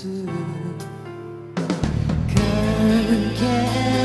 Jesus. Come get.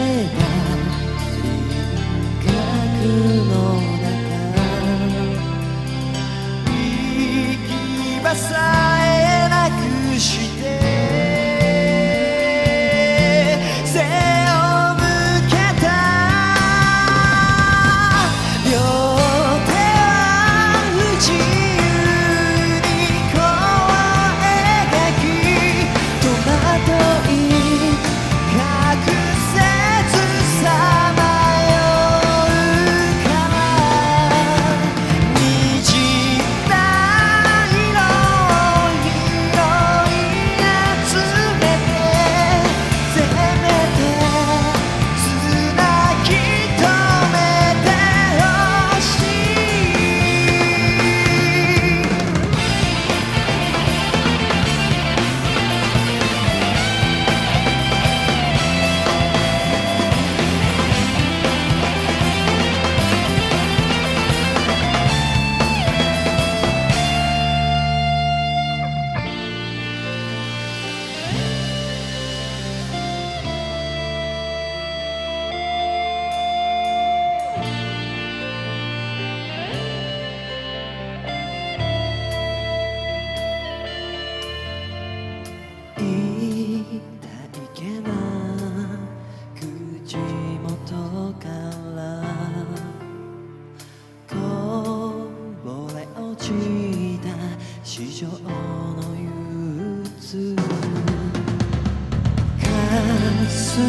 の憂鬱かす